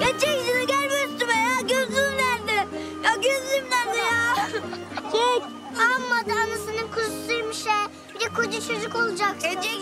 Ya çek şunu gelme üstüme ya. Gözlüğüm nerede? Ya gözlüğüm nerede ya? Çek. Amma da anasının kuzusuymuş he. Bir de koca çocuk olacaksın. E, ya